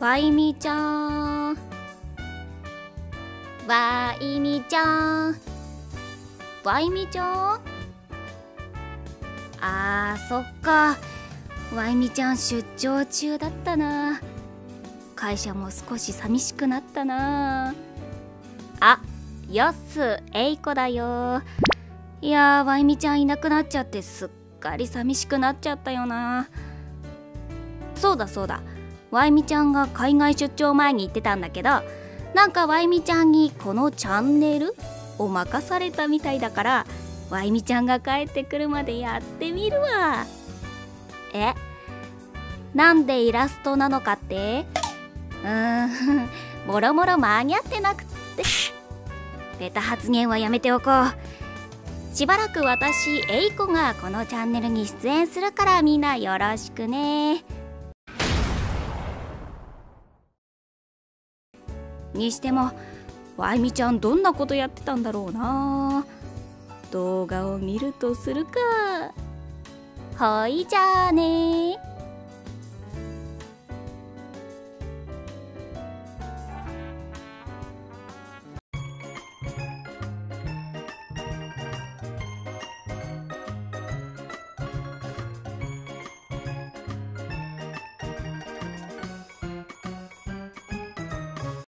わいみちゃん。わいみちゃん。わいみちゃん？あーそっか。わいみちゃん出張中だったな。会社も少し寂しくなったな。あよっすえいこだよ。いやーわいみちゃんいなくなっちゃってすっかり寂しくなっちゃったよな。そうだそうだ。わいみちゃんが海外出張前に言ってたんだけどなんかわいみちゃんにこのチャンネルを任されたみたいだからわいみちゃんが帰ってくるまでやってみるわ。え？なんでイラストなのかって？うーん もろもろ間に合ってなくって。ベタ発言はやめておこう。しばらく私エイコがこのチャンネルに出演するからみんなよろしくね。にしてもわいみちゃんどんなことやってたんだろうな。動画を見るとするか。ほいじゃあね。